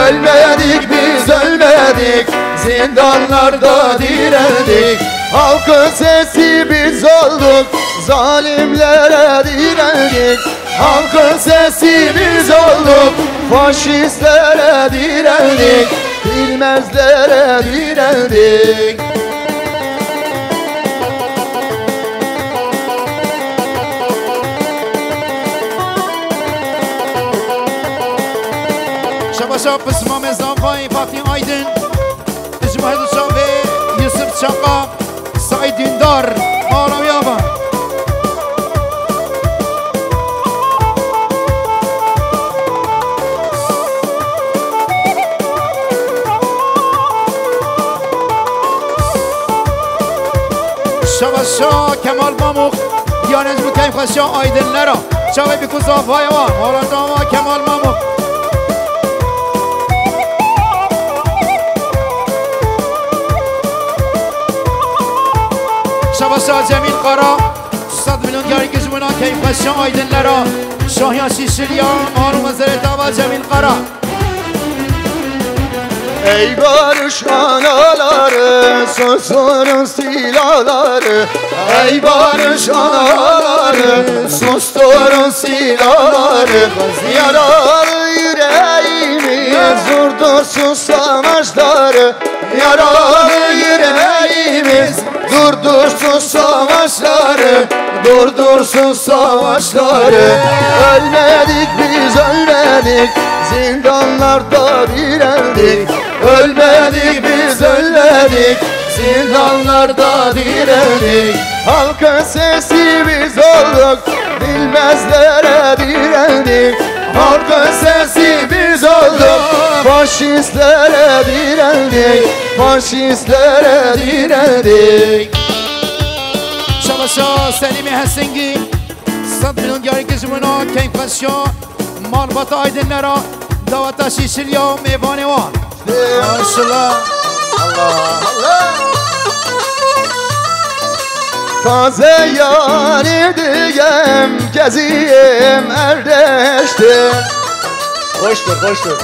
Ölmedik biz ölmedik. Zindanlarda direndik. Halkın sesi biz olduk. Zalimlere direndik Halkın sesi biz olduk Faşistlere direndik Bilmezlere direndik. شباشا بسمام زنفای فاتی آیدن اجمع هدو شاوه یوسف چاقا سعید دیندار مالاوی آوان شباشا کمال ماموخ. دیانج بو کیف خشا آیدن نرا. شاوه بکو زنفای وان مالا داما کمال ماموخ. شباسا جمیل قرا صد میلیون گاری که جمعنا کیف خشا آیدن لرا شاهیان شیشلیا آروم وزیر دابا جمیل قرا Ey barış anaları, susturun silahları Ey barış anaları, susturun silahları Yaralı yüreğimiz durdursun savaşları Yaralı yüreğimiz durdursun savaşları Durdursun savaşları Ölmedik biz ölmedik. Zindanlarda direndik Ölmedik biz ölmedik. Zindanlarda direndik. Halkın sesi biz olduk. Bilmezlere direndik. Halkın sesi biz olduk. Faşistlere direndik. Faşistlere direndik. Şalaşa Selim Hesengi Sad milyongerë gëzhmëna Kejmë kësjo Marë bata ajdenera Davata shishiljo Me vanevan Başla Allah Allah. Taze yâri diyem geziyim erdeştir. Hoştur hoştur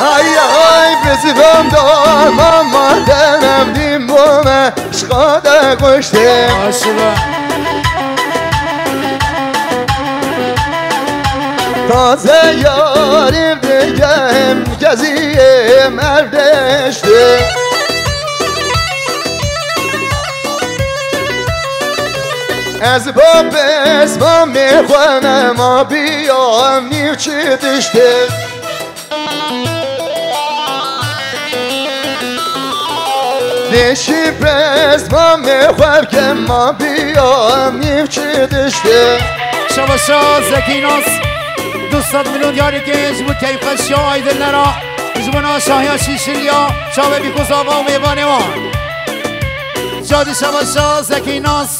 Ay ay bizim dolmam var denemdim bu meşkada koştum. Başla Taze yarim diyem geziyem erdeşti از باب اسمم می‌خوانم آبیام نیوچی دشته نشی پسمم می‌خوام که ما بیام نیوچی دشته شباسا زکیناس دوستات میلیون یاری که جمعو کیف خشا آیدن لرا جمعنا شاهیا شیشلیا شاوه بیکوز آوا و میوان وان جادی شباسا زکیناس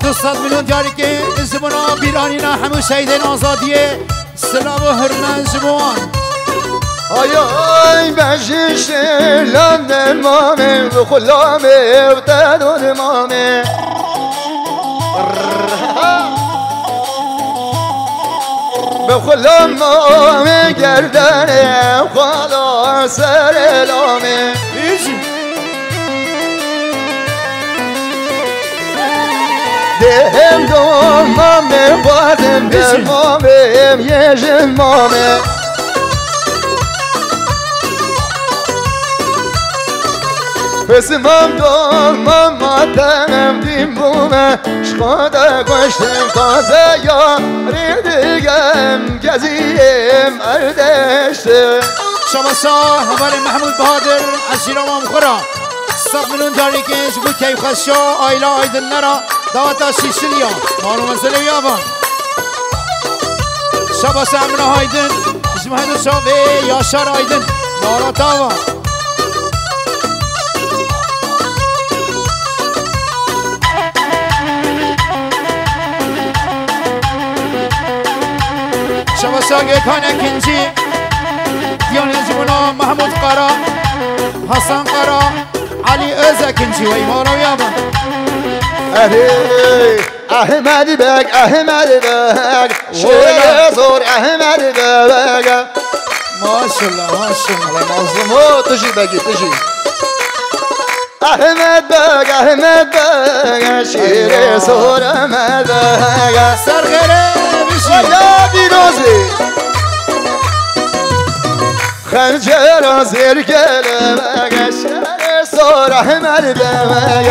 دوستات میلیون یاری که جمعنا بیرانینا همو شهیدین آزادیه سلام و هرمن جمعوان آی آی بشیش لندن مامه و خلامه و تدون به خلم گردنم خدا سر لامه. ایجی. دهم دومم بازم درمامم یه جمامه. اسمم دومم ماتم دیم بومه. شخوده گشتم تازه یا ریدگم گزیم اردشته شباسا همال محمود بهادر از شیرام خورا. صد میلیون داری که بود کیف خشا آیلا آیدن نرا. دعوتا سیسیلیا مالو مسئله یابان شباسا امنا هایدن اسم هایدن صافی یاشار تاوا شباسا گکان کنجی دیان جمونا محمود قرا حسن قرا علی ازکنجی و ایمانا یابان. اهی احمد بگ احمد بگ. شیر زور احمد بگ. ماشالله ماشالله مظلومو تجي بگی تجي احمد بگ احمد بگ. شیر زور احمد بگ. بشی یا بیروزی خنجر زیر گله بگ شیر زور احمد بگ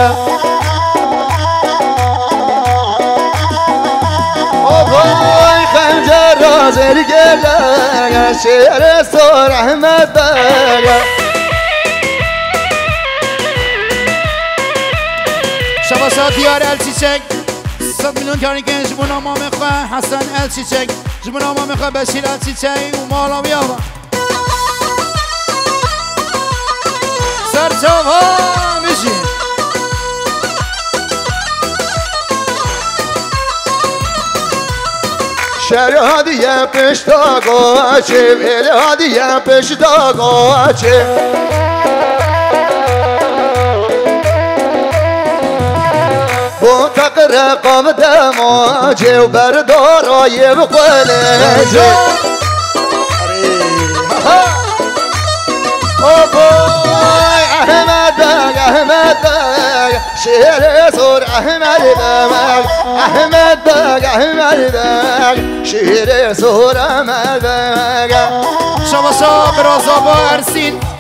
وای خنجر را زیر گله شیر سر احمد بگه. شباسا دیار ال صد میلیون کاری که جبون امام خواه حسن ال چیچک جبون امام خواه بشیر ال چیچک و مالا بیابا سر ها بشی شرادیه پشتا گوچه ولادیه پشتا گوچه و قم دم ماجه و بردارای بخلجه آبای احمد بگ احمد بگ. شیر سر احمد بگ. احمد بگ احمد بگ. شیر سر احمد بگ. شما شاب رازا با ارسید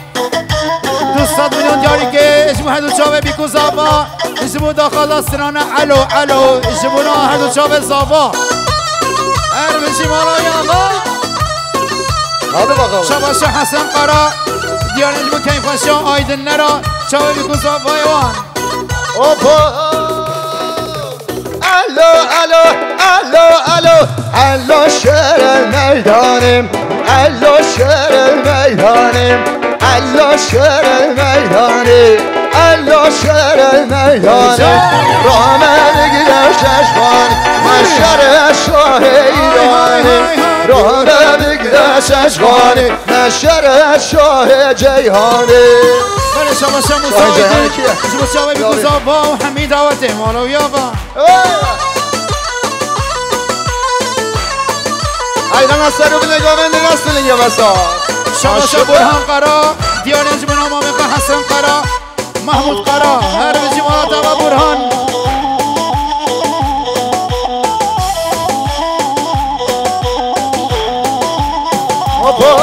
100 میلیون دیاری که اسمو هدو چاوه بیکو زابا اسمو داخل سرانه علو علو اسمو نا هدو چاوه زابا هر بشی مالا یاما شباش حسن قرا دیار اسمو کیم خوشی آیدن نرا. چاوه بیکو زاوا یوان اوپا. الو الو الو الو. الو شهر می‌دانیم. الو شهر می‌دانیم. الو شهر المیدانیم الو شهر بگیرم چشمان. من شهر شاه ایرانیم رامه بگیرم چشمان. من شهر شاه جیهانیم بله شباسا شاه موسا جهان آیدن کیه؟ اسمو چاوه بیکو یاری. زابا و حمید آوته مالا یابا اینا نصر رو بنگاه بنده نستلین یه شباسا برهان قرا دیار اسمو امام حسن قرا محمود قرا هر مالا تابا برهان. الو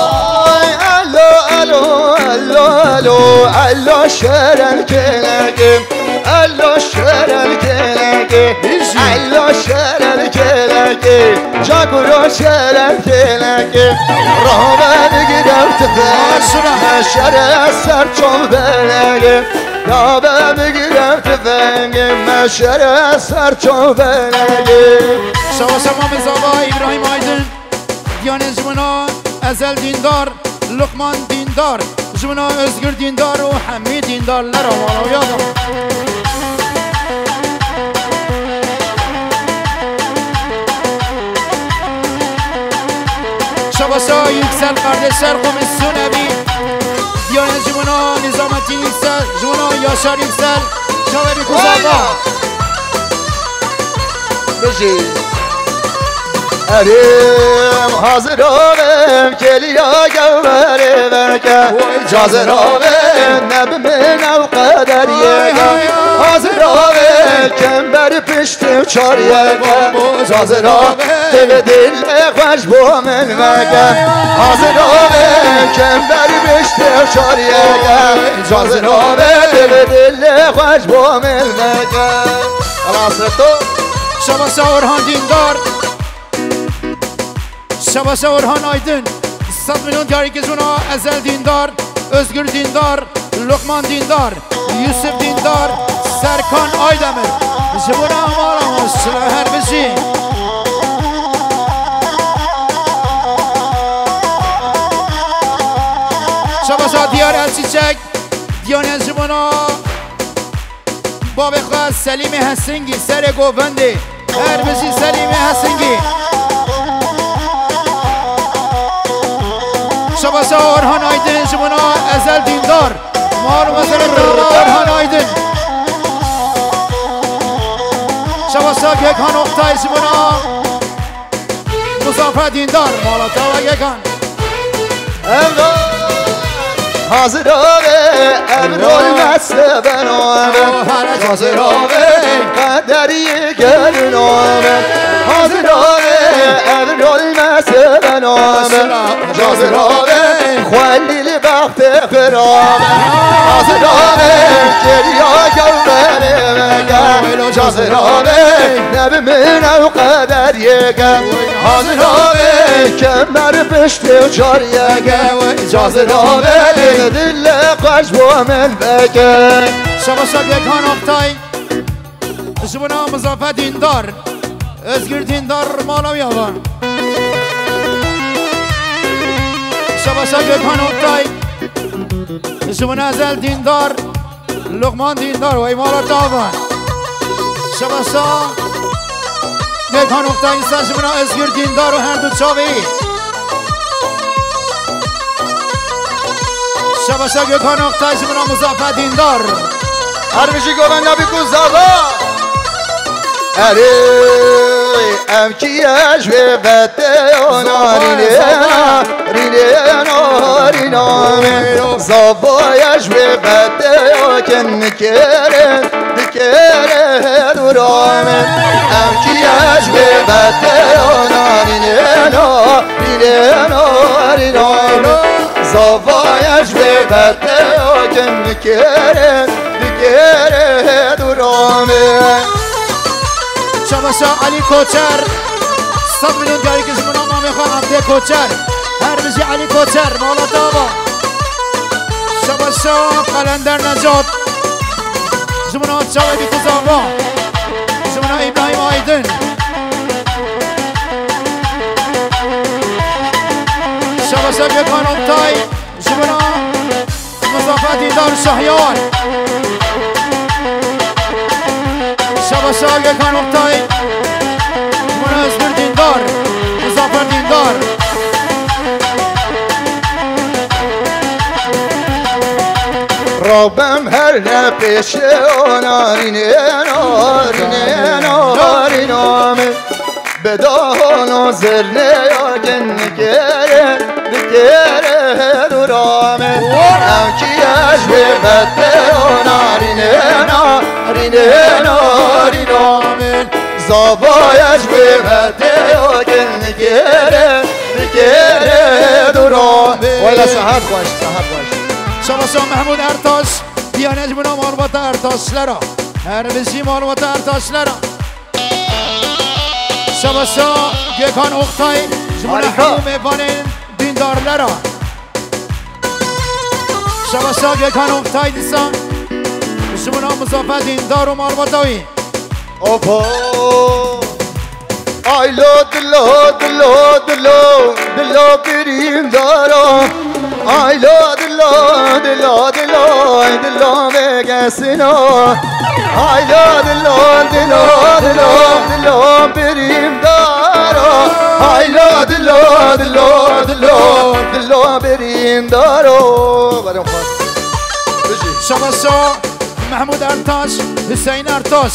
الو الو الو الو شرن کلگم شرن کلگه الو شرن کلگه جاگورو شرن کلگه راه بگیرم تفنگ شر سر چون بلگه. راه بگیرم تفنگ. مشر سر چون بلگه. شباسا امام زابا ابراهیم آیدن دیان جمنا ازل دیندار لقمان دیندار. جمنا özgür دیندار و حمید دیندارlar مالا یادم یکسر قرده سر خوم سو نبی بیان از جمعنا نظامتی یکسر جمعنا یاشار یکسر. شاوری کسر با بجید اریم حاضر آویم کلیا گوره برکه جازر آویم نب من او قدر یگه حاضر آویم کم بر پشت چار یگه جازر آویم دل دل خوش با من وگه حاضر آویم کم بر پشت چار یگه جازر آویم دل دل خوش با شباسا orhan Aydın Sat milyon tarikizuna Ezel Dindar Özgür Dindar Lokman Dindar Yusuf Dindar Serkan Aydemir Zibuna amaramız her bizi Şabasa Diyar El Çiçek Diyan Zibuna باب خواه سلیم حسنگی سر گوبندی هر بسی سلیم حسنگی شباسا orhan Aydın جمنا ازل دیندار. مار مثل دارا orhan Aydın شباسا گکان اختای جمنا مصافه دیندار مالاتا و گکان امرو حاضر آره امرو مثل بنامه حاضر آره قدری گرنامه حاضر آره امرو مثل بنامه حاضر آره خلیل بخت خرامه حاضر آره گریا گوره مگه حاضر آره نب من او قدر یگه حاضر آره کمر پشت چار یگه حاضر آره دل دل قش با من بگه شباسا گکان اختای جمنا مصافه دیندار özgür dindar malam yavan Şabasa Gökhan نسمون از دیندار لغمان دیندار و ایمارا تاوان. شما سا نیکان افتا این سن از دیندار و هندو چاوی. شما سا نیکان افتا مزافه دیندار. هر بشی گوان نبی کن زبا هره ام کیش به نه رینه رینه رینا زابایش و بده او کن کره دکره دورامه ام کیش و بده اونا رینه رینه رینا زابایش و بده او کن کره دکره دورامه شباسا علی کوچر صد میلیون دیاری که زمین ما می‌خوام عبده کوچر علی کوچر مالا دابا شباسا قلندر نجات. زمین ها چاوی کزاوا زمین ها ابراهیم آیدن. شباسا گکان اقتای زمین ها مصافت دیدار شهیان. شباسا گکان اقتای زمین ها ازبر دیندار مزافر دیندار رابم هر نپیش آنارینه نارینه نارینامه بدان زرنه یا گن گره دکره دورامه ام کیش به بده آنارینه نارینه نارینامه زابایش به بده یا گن گره دکره دورامه ولا صحت باش صحت باش. شباسا محمود ارتاش دیانه جمنا ماربات ارتاشلرا هر بزی ماربات ارتاشلرا شباسا گکان اختای آرکا. هموم بانین دیندارلرا شباسا گکان اختای دیسان. جمنا مصافه دیندار و مارباتاوی اوپو آیلو دلو دلو دلو دلو بریم دارم آیلو دلو دلو دلو دلو بگسنا آیلو دلو دلو دلو دلو بریم دارم آیلو دلو دلو دلو دلو بریم دارم بریم خواست بجی شباسا محمود ارتاش حسین ارتاش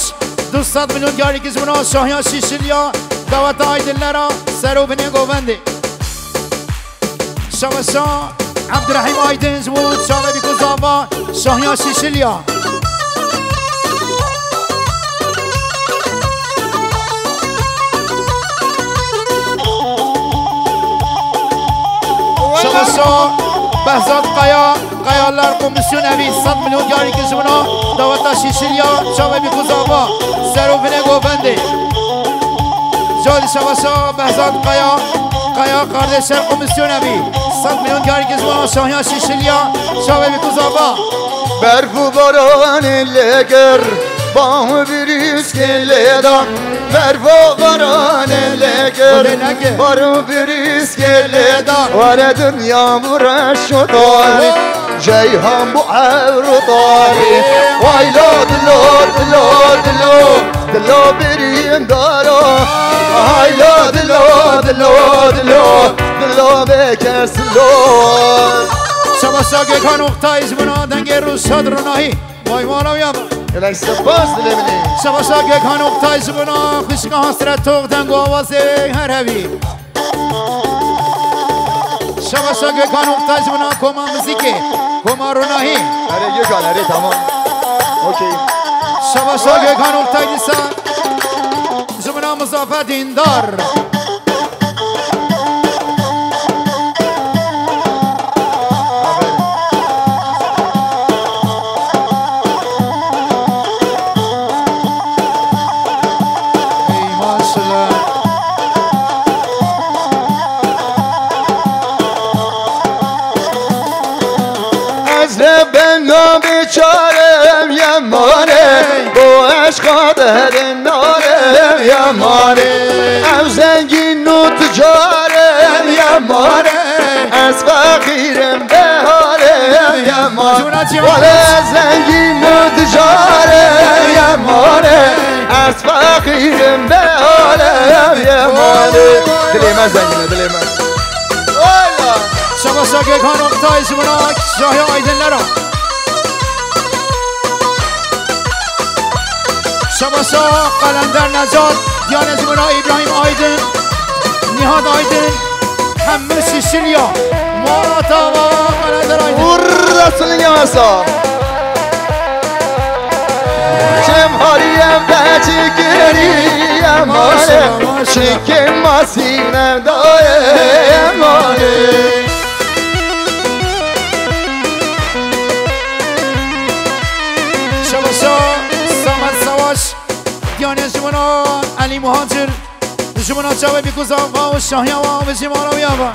دوستات میلیون دیاری که زمنا شاهیان سیسیلیا دعوت آیدلرا سرو بنی گوونده. شبسا عبدالرحیم آیدنز بود شاقه بیکو زاوا شاهیان سیسیلیا. شبسا بهزاد قیا قیالار کمیسیون اوی 100 میلیون دیاری که زمنا دعوت سیسیلیا شاقه بیکو زاوا سرو بنی گوونده جادی شبسا بهزاد قیا قیا قردش کمیسیون اوی 100 میلیون دیاری که زمنا شاهیان سیسیلیا شاقه بیکو زاوا برف و باران لگر بام بریز که لیدان برف و باران لگر لگه. بارو بریز که لیدان وره دنیا مرش شداری جیهان بو عور دلو دلو دلو دلو بریم دارا وای لا دلو دلو دلو دلو بکس لور شبسا که کان اختایز بنا دنگ روز شد روناهی وای مالا یابا الان سپاس دلبنی شبسا که کان اختایز بنا خشک حسرت توق دنگ آواز هر هوی. شبسا که کان اختایز بنا کما موزیکی کما روناهی آره یک آره تمام. اوکی. شبسا که کان اختایز سا زمنا مضافه دیندار با عشق در نارم یمانه از زنگین و تجارم یمانه از فقیرم به حالم یمانه ولی از زنگین و تجارم یمانه از فقیرم به حالم یمانه دلی من زنگینه دلی من والا. شبسا که کان اختایز بنا شاهی آیدن شبسا قلندر نجات دیان زمنا ابراهیم آیدن. نهاد آیدن. همه سیسیلیا. ماتا و قلندر آیدن. ورسل یاسا چم هاریم ده چیکری امانه چیکم ماسینم دایه امانه دیان زمنا علی مهاجر. زمنا چاوه بیکوزا و شاهی و بزیمانا بیابا